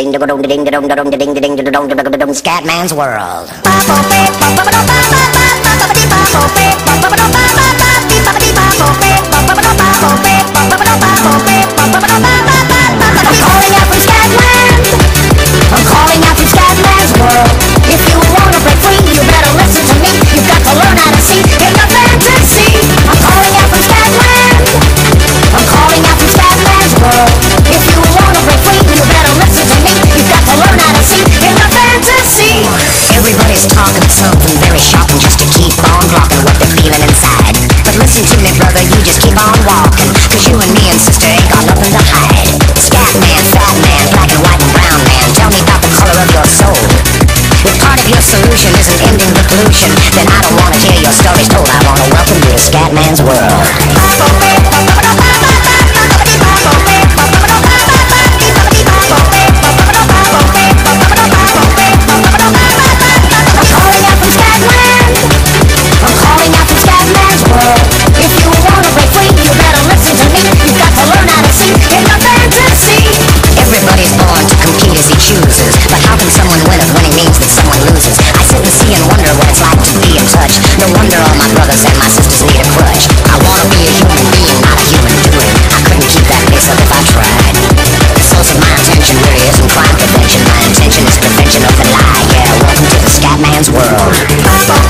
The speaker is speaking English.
Ding dong dong ding dong dong ding ding dong dong dong Scatman's world. on walking. Cause you and me and Bye-bye.